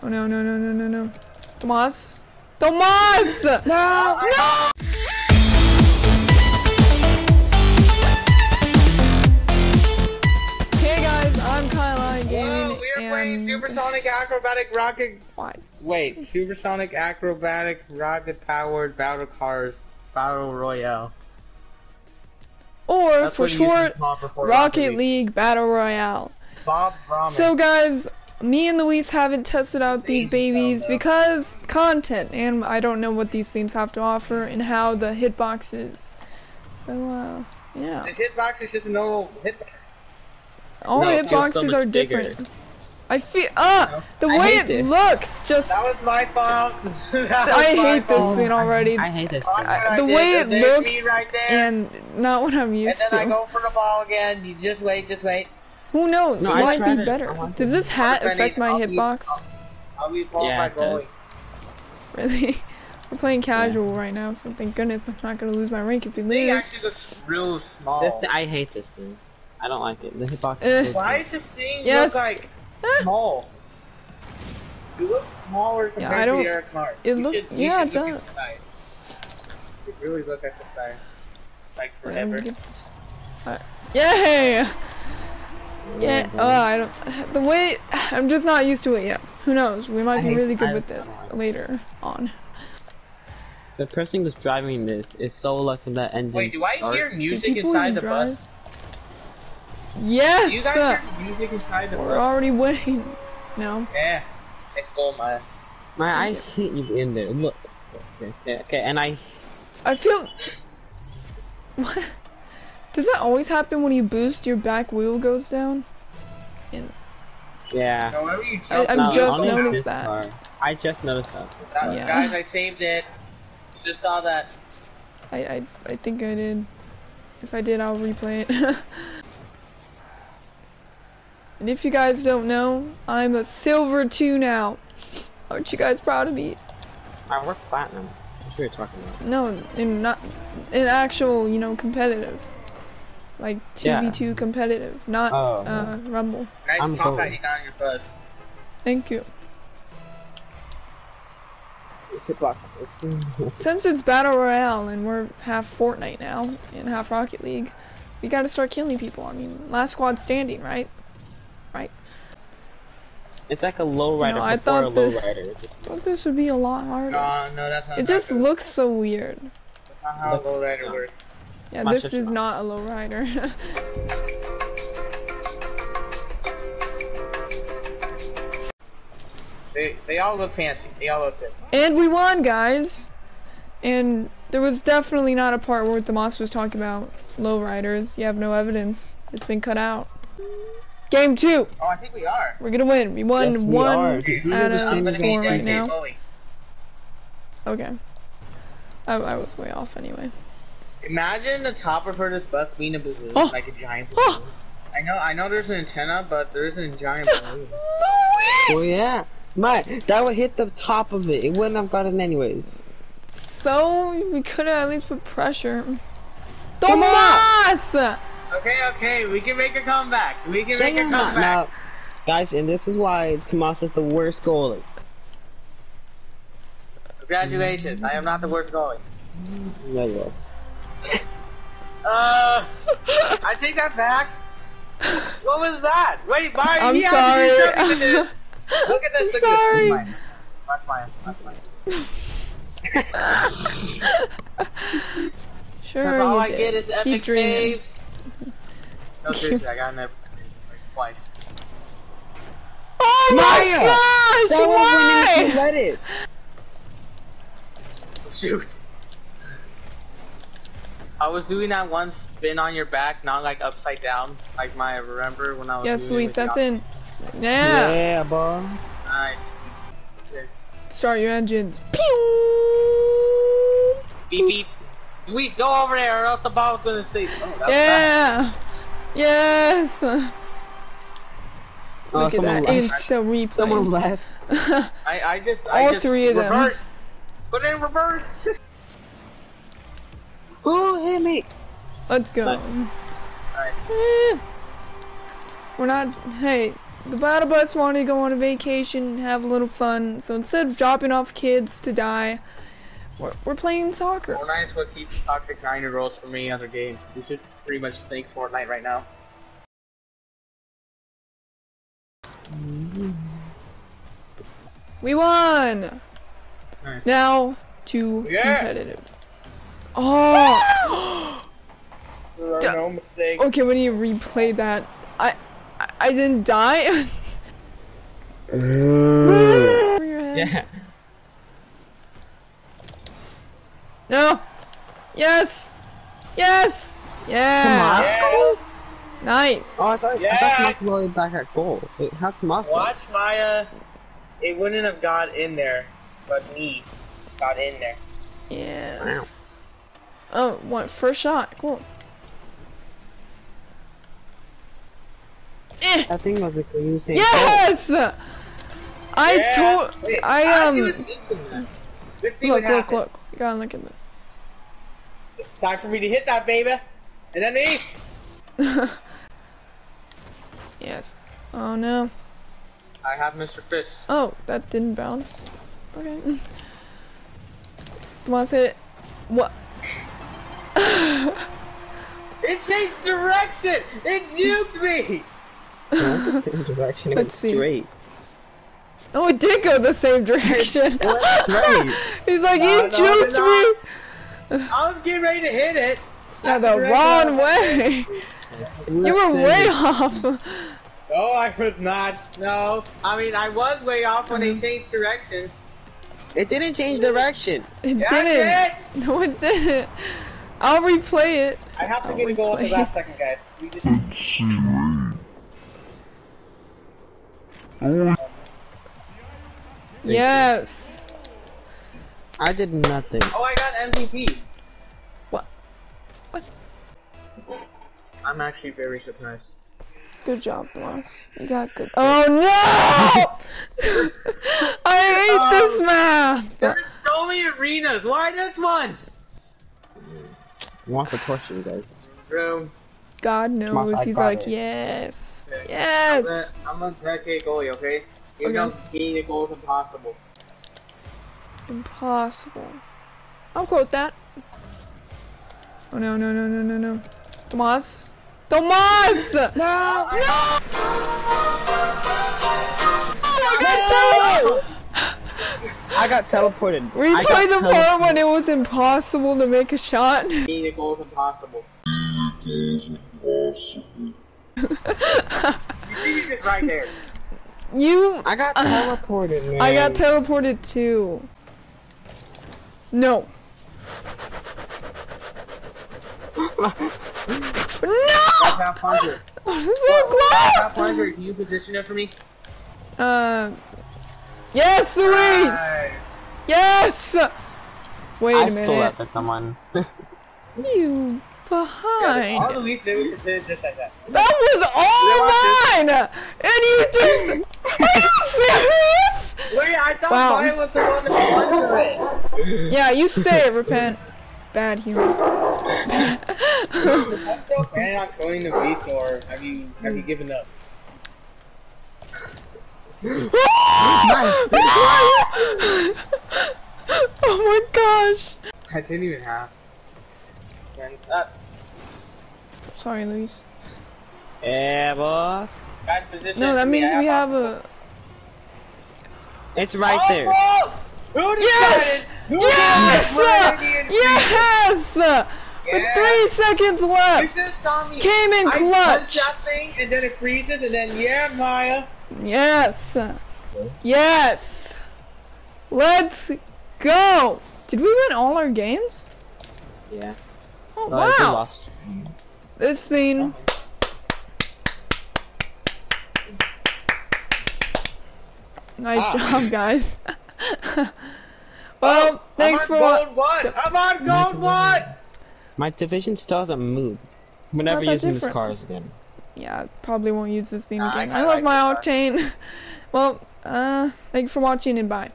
Oh no, no, no, no, no, no. Tomas? Tomas! No! No! Hey guys, I'm Kyle Whoa, we are playing Supersonic Acrobatic Rocket. What? Wait, Supersonic Acrobatic Rocket Powered Battle Cars Battle Royale. Or, That's for what you used to short, Rocket League Battle Royale. Bob's Ramen. So guys, me and Luis haven't tested out It's these babies because content, and I don't know what these themes have to offer and how the hitbox is. So, uh, yeah. the hitbox is just a normal hitbox. All No, it feels so hitboxes much are bigger. different. I feel, ah, the I way it this. looks just, That was my fault. that was I my hate this fault. thing already. I hate this. Watch thing. what I the did. way it looks right there. and not what I'm used to. And used then I go for the ball again. You just wait, just wait. Who knows? No, it might be it. better. Does this hat affect my I'll be- hitbox? I'll be Yeah, it does. Really? We're playing casual right now, so thank goodness I'm not gonna lose my rank if we This thing lose. actually looks real small. This thing, I hate this thing. I don't like it. The hitbox Eh. is so Why big. does this thing Yes. look like small? It looks smaller compared I to don't- the other cars. it you look- should, you yeah, should it look at the does. size. You should really look at the size. Like forever. get this- uh, Yay! Yeah, oh, I don't. The way I'm just not used to it yet. Who knows? We might I be really good I- with this later on. The person who's driving this is so lucky that engine Wait, do I hear music inside the drive? bus? Yes! Do you guys hear music inside the bus. We're already winning. No. Yeah. I stole my. Man, I hit you in there. Look. Okay, okay, okay, and I. I feel. What? Does that always happen when you boost? Your back wheel goes down. Yeah. Whenever I'm No, just noticed that. car. I just noticed that. This car. Yeah. Guys, I saved it. Just saw that. I, I I think I did. If I did, I'll replay it. and if you guys don't know, I'm a silver two now. Aren't you guys proud of me? I work platinum. That's what you're talking about. No, in not in actual, you know, competitive. Like two v Yeah. two competitive, not Oh, uh rumble. Nice I'm top gold. hat you got on your bus. Thank you. This hitbox is. Since it's battle royale and we're half Fortnite now and half Rocket League, we gotta start killing people. I mean, last squad standing, right? Right. It's like a low rider No, I before a thought the- rider. I thought this would be a lot harder. No, no, that's not. It just that looks so weird. That's not how a Looks- lowrider works. Yeah, Much this is not. not a lowrider. They, they all look fancy. They all look good. and we won, guys. And there was definitely not a part where Tomas was talking about lowriders. You have no evidence. It's been cut out. Game two. Oh, I think we are. We're gonna win. We won Yes, we one are. These out of same I'm gonna as be four right now. bully. Okay. I, I was way off anyway. Imagine the topper for this bus being a balloon, Oh. like a giant Oh. balloon. I know, I know. There's an antenna, but there isn't a giant balloon. Well, yeah. My, that would hit the top of it. It wouldn't have gotten anyways. So we could have at least put pressure. Come on! Tomas! Okay, okay, we can make a comeback. We can make a Come comeback. Now, guys, and this is why Tomas is the worst goalie. Congratulations, I am not the worst goalie. Yeah, you are. Uh, I take that back. What was that? Wait, why? I'm he had to do sorry. something to this. Look at this. I'm Look at sorry. this. Watch mine. Watch mine. Sure. Because all I did. get is epic saves. No, seriously, I got an epic save like twice. Oh Maya! my gosh! That why? win if you let it. Shoot. I was doing that one spin on your back, not like upside down, like my remember when I was. Yes, doing it that's the- in. Yeah. Yeah, boss. Nice. Okay. Start your engines. Pew! Beep beep. Luis, go over there, or else the ball's gonna say. Oh, that was fast. Yeah. Yes. Oh, Look at someone that left. insta replay. Someone left. I, I just, I All just three of them. reverse. Put it in reverse. Oh, hit me. Let's go. Nice. nice. Eh. We're not. Hey, the battle bus wanted to go on a vacation and have a little fun. So instead of dropping off kids to die, we're, we're playing soccer. Fortnite is what keeps the toxic 9 year olds from any other game. We should pretty much thank Fortnite right now. We won! Nice. Now to Yeah. competitive. Oh! There are Yeah. no mistakes. okay, when you replay that. I I, I didn't die. Over. Yeah. No. Yes. Yes. Yeah. Tomas? Nice. Oh, I thought, I Yeah. thought Tomas was already back at goal. Wait, how Tomas? go? Watch Maya. It wouldn't have got in there, but me got in there. Yes. Oh, what? First shot. Cool. Eh. That thing was like you were saying. Yes. I Yeah. told. Wait, I how'd um. assist him then? Let's see Look, what look, look. happens. You gotta look at this. Time for me to hit that, baby. And then me. yes. Oh no. I have Mr. Fist. Oh, that didn't bounce. Okay. Come on, say it. What? It changed direction. It juked me. It the same direction. It went Let's see. straight. Oh, it did go the same direction. It. He's like, No, you no, juked no. me. I was getting ready to hit it. Yeah, the wrong way. heading. You were way off. No, I was not. No, I mean I was way off when they Mm-hmm. changed direction. It didn't change direction. It Yeah, didn't. I did. No, it didn't. I'll replay it. I have to get a goal at the last second, guys. We did. Um, yes. I did nothing. Oh, I got MVP. What? What? I'm actually very surprised. Good job, Tomas. You got good. Oh no! I hate this Oh. map. There's so many arenas. Why this one? He wants to torture you guys. Room. God knows. I He's like, it. yes, I'm a, yes. I'm a decade goalie, okay? Even Okay. though getting a goal is impossible. Impossible. I'll quote that. Oh no no no no no no. Tomas. Tomas! No! No! Oh no! Oh, I got teleported! I got teleported. I Replay got the part when it was impossible to make a shot. Getting a goal is impossible. You see me just right there. You. I got teleported, man. I got teleported too. No. No! Half hundred. I'm so Half close! hundred. Can you position it for me? Uh. Yes, Luis! Nice. Yes! Wait I a minute. I stole that for someone. You Yeah, behind. all Luis did was just hit it just like that. That was all mine! And you just. Are? Wait, I thought Wow. Maya was the one that plunger it. Yeah, you say it, repent. Bad humor. I'm still planning on joining the race, or have you have you given up? Oh my gosh. I didn't even have. And, uh, Sorry, Luis. Yeah, boss. guys, position. No, that means we have obstacle. a. It's right there. Almost! Who decided? Who Yes! decided Brady and Yes! Yeah. With three seconds left. should have saw me. Came in I touch clutch. that thing, and then it freezes, and then yeah, Maya. Yes. Yes. Let's go. Did we win all our games? Yeah. Oh Oh, I did wow. lost. This thing. Nice Ah. job, guys. well, thanks for I'm on watching. gold one. I'm on gold one. My division still hasn't moved. We're never that using these different. cars again. Yeah, probably won't use this theme Nah, again. I, kinda love like my octane. well, uh, thank you for watching and bye.